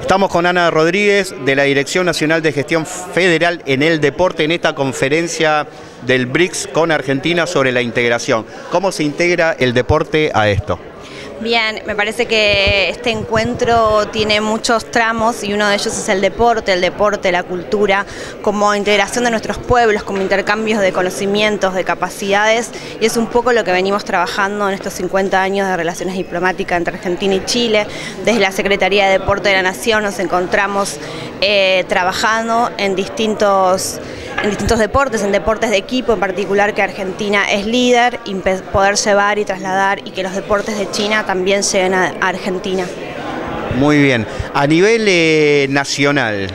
Estamos con Ana Rodríguez de la Dirección Nacional de Gestión Federal en el Deporte en esta conferencia del BRICS con Argentina sobre la integración. ¿Cómo se integra el deporte a esto? Bien, me parece que este encuentro tiene muchos tramos y uno de ellos es el deporte, el deporte, la cultura, como integración de nuestros pueblos, como intercambios de conocimientos, de capacidades, y es un poco lo que venimos trabajando en estos 50 años de relaciones diplomáticas entre Argentina y Chile. Desde la Secretaría de Deporte de la Nación nos encontramos eh, trabajando en distintos en distintos deportes, en deportes de equipo en particular que Argentina es líder, y poder llevar y trasladar y que los deportes de China también lleguen a Argentina. Muy bien. A nivel eh, nacional,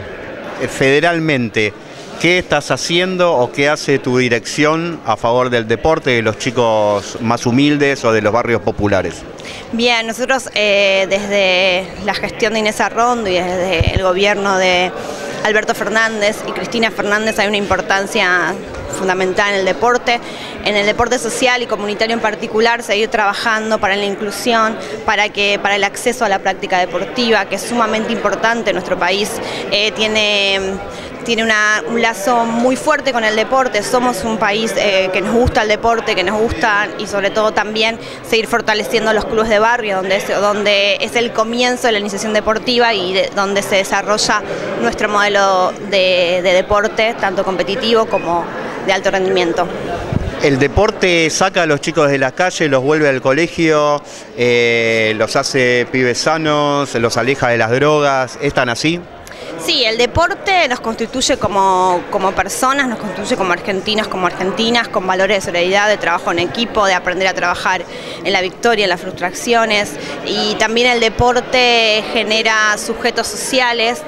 eh, federalmente, ¿qué estás haciendo o qué hace tu dirección a favor del deporte de los chicos más humildes o de los barrios populares? Bien, nosotros eh, desde la gestión de Inés Arrondo y desde el gobierno de Alberto Fernández y Cristina Fernández hay una importancia fundamental en el deporte, en el deporte social y comunitario en particular, seguir trabajando para la inclusión, para, que, para el acceso a la práctica deportiva, que es sumamente importante en nuestro país. Eh, tiene tiene un lazo muy fuerte con el deporte, somos un país eh, que nos gusta el deporte, que nos gusta y sobre todo también seguir fortaleciendo los clubes de barrio, donde es, es el comienzo de la iniciación deportiva y donde se desarrolla nuestro modelo de, deporte, tanto competitivo como de alto rendimiento. El deporte saca a los chicos de la calle, los vuelve al colegio, eh, los hace pibes sanos, los aleja de las drogas, ¿están así? Sí, el deporte nos constituye como, personas, nos constituye como argentinos, como argentinas, con valores de solidaridad, de trabajo en equipo, de aprender a trabajar en la victoria, en las frustraciones. Y también el deporte genera sujetos sociales,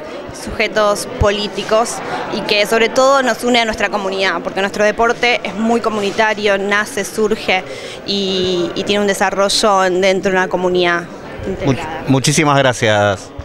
sujetos políticos y que sobre todo nos une a nuestra comunidad, porque nuestro deporte es muy comunitario, nace, surge y, tiene un desarrollo dentro de una comunidad integrada. Muchísimas gracias.